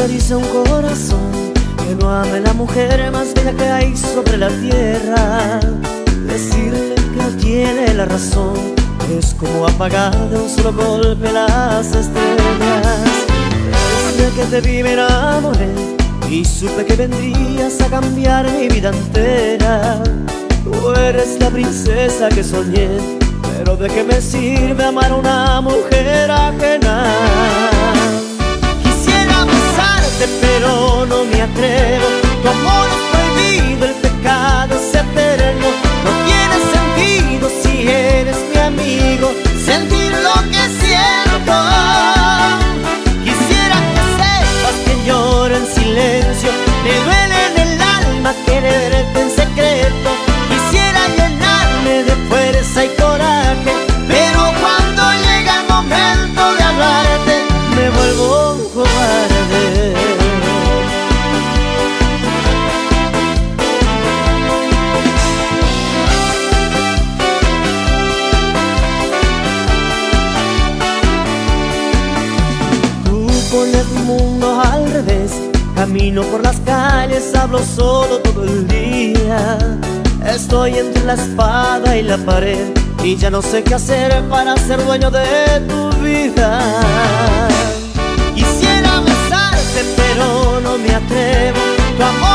se le dice a un corazón que no ame la mujer más bella que hay sobre la tierra? Decirle que tiene la razón es como apagar de un solo golpe las estrellas. Desde que te vi me enamoré y supe que vendrías a cambiar mi vida entera. Tú eres la princesa que soñé, pero ¿de qué me sirve amar a una mujer y coraje. Pero cuando llega el momento de hablarte, me vuelvo un cobarde. Tú pones mundo al revés. Camino por las calles, hablo solo todo el día. Estoy entre la espada y la pared y ya no sé qué hacer para ser dueño de tu vida. Quisiera besarte, pero no me atrevo.